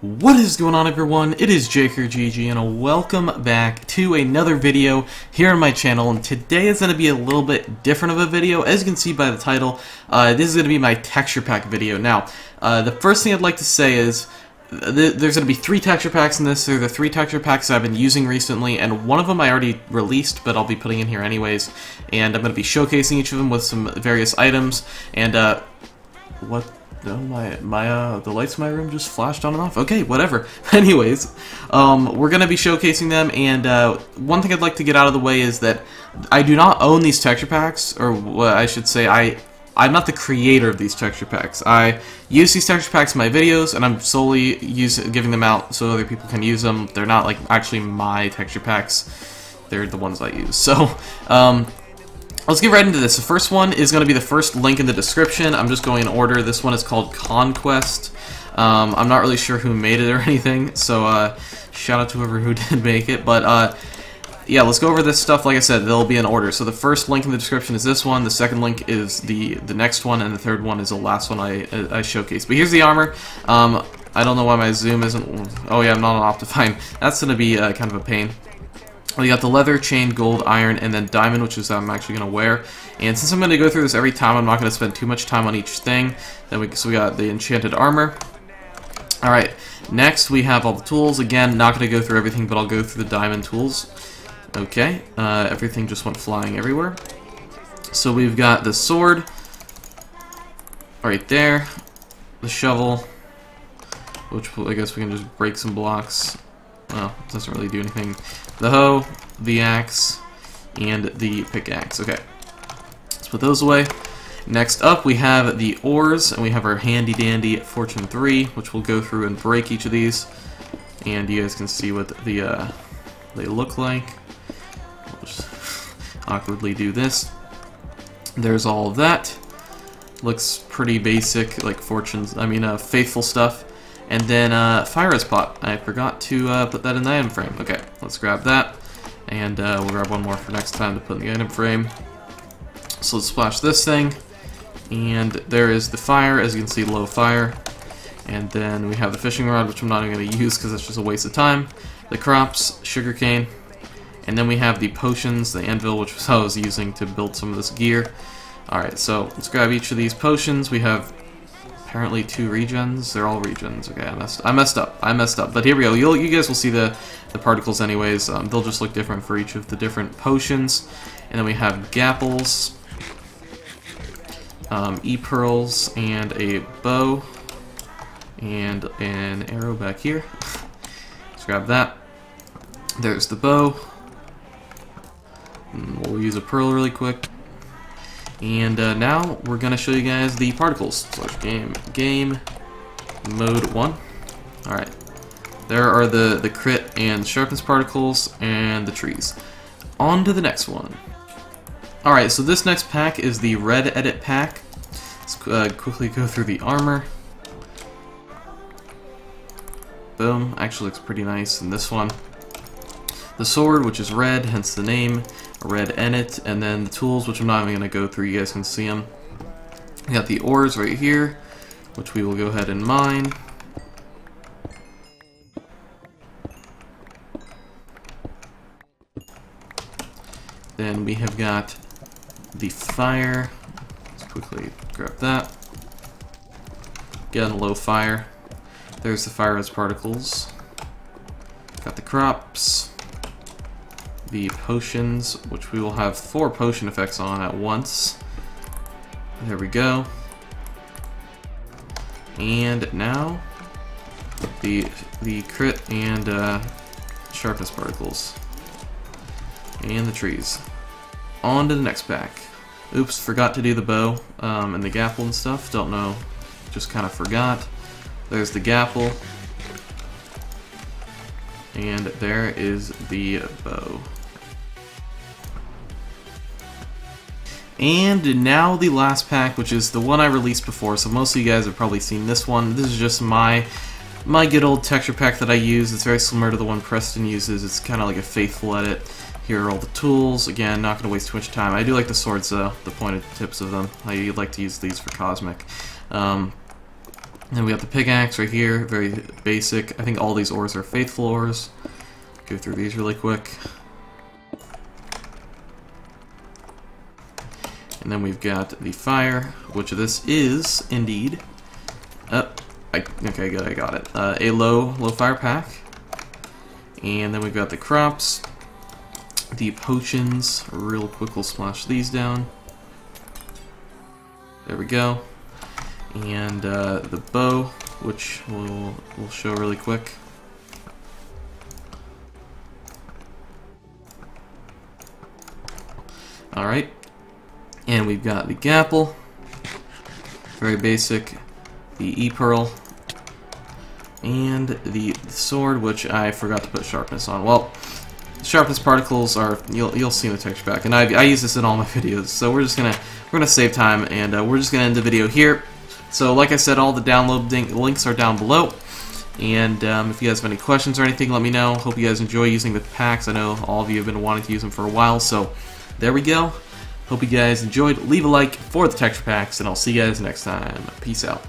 What is going on everyone? It is JakerGG and welcome back to another video here on my channel and today is going to be a little bit different of a video. As you can see by the title, uh, this is going to be my texture pack video. Now, uh, the first thing I'd like to say is th there's going to be three texture packs in this. They're the three texture packs I've been using recently and one of them I already released but I'll be putting in here anyways and I'm going to be showcasing each of them with some various items and uh, what no, my my uh the lights in my room just flashed on and off. Okay, whatever. Anyways, um, we're gonna be showcasing them, and uh, one thing I'd like to get out of the way is that I do not own these texture packs, or what I should say, I I'm not the creator of these texture packs. I use these texture packs in my videos, and I'm solely use, giving them out so other people can use them. They're not like actually my texture packs. They're the ones I use. So, um, Let's get right into this. The first one is going to be the first link in the description. I'm just going in order. This one is called Conquest. Um, I'm not really sure who made it or anything, so uh, shout out to whoever who did make it. But uh, yeah, let's go over this stuff. Like I said, they'll be in order. So the first link in the description is this one. The second link is the the next one, and the third one is the last one I I showcased. But here's the armor. Um, I don't know why my zoom isn't. Oh yeah, I'm not on Optifine. That's gonna be uh, kind of a pain. We got the leather, chain, gold, iron, and then diamond, which is I'm actually going to wear. And since I'm going to go through this every time, I'm not going to spend too much time on each thing. Then we, so we got the enchanted armor. Alright, next we have all the tools. Again, not going to go through everything, but I'll go through the diamond tools. Okay, uh, everything just went flying everywhere. So we've got the sword, right there, the shovel, which I guess we can just break some blocks. Well, doesn't really do anything the hoe, the axe, and the pickaxe. Okay, let's put those away. Next up, we have the ores, and we have our handy-dandy Fortune 3, which we'll go through and break each of these. And you guys can see what the uh, they look like. We'll just awkwardly do this. There's all of that. Looks pretty basic, like fortunes, I mean, uh, faithful stuff. And then uh, fire res pot. I forgot to uh, put that in the item frame. Okay, let's grab that. And uh, we'll grab one more for next time to put in the item frame. So let's splash this thing. And there is the fire, as you can see, low fire. And then we have the fishing rod, which I'm not even going to use because it's just a waste of time. The crops, sugarcane. And then we have the potions, the anvil, which was I was using to build some of this gear. Alright, so let's grab each of these potions. We have apparently two regens. They're all regens. Okay, I messed. I messed up. I messed up. But here we go. You'll, you guys will see the the particles anyways. Um, they'll just look different for each of the different potions. And then we have gapples, um, e pearls, and a bow, and an arrow back here. Let's grab that. There's the bow. And we'll use a pearl really quick. And uh, now we're going to show you guys the particles. So game, game, mode 1. Alright. There are the, the crit and sharpness particles and the trees. On to the next one. Alright, so this next pack is the red edit pack. Let's uh, quickly go through the armor. Boom, actually looks pretty nice in this one. The sword, which is red, hence the name red edit, and then the tools, which I'm not even going to go through, you guys can see them. We got the ores right here, which we will go ahead and mine. Then we have got the fire. Let's quickly grab that. Again, a low fire. There's the fire as particles. Got the crops the potions, which we will have four potion effects on at once. There we go. And now, the the crit and uh, sharpness particles. And the trees. On to the next pack. Oops, forgot to do the bow um, and the gapple and stuff. Don't know, just kind of forgot. There's the gapple. And there is the bow. And now the last pack, which is the one I released before, so most of you guys have probably seen this one. This is just my my good old texture pack that I use. It's very similar to the one Preston uses. It's kind of like a faithful edit. Here are all the tools. Again, not going to waste too much time. I do like the swords though, the pointed tips of them. I like to use these for Cosmic. Um, then we got the pickaxe right here, very basic. I think all these ores are faithful ores. Go through these really quick. And then we've got the fire, which this is indeed. Oh, I, okay, good, I got it. Uh, a low, low fire pack. And then we've got the crops, the potions. Real quick, we'll splash these down. There we go. And uh, the bow, which we'll, we'll show really quick. Alright. And we've got the Gapple. Very basic. The E-Pearl. And the sword, which I forgot to put sharpness on. Well, sharpness particles are you'll you'll see in the texture pack, and I, I use this in all my videos. So we're just gonna we're gonna save time, and uh, we're just gonna end the video here. So like I said, all the download links are down below. And um, if you guys have any questions or anything, let me know. Hope you guys enjoy using the packs. I know all of you have been wanting to use them for a while, so there we go. Hope you guys enjoyed. Leave a like for the texture packs, and I'll see you guys next time. Peace out.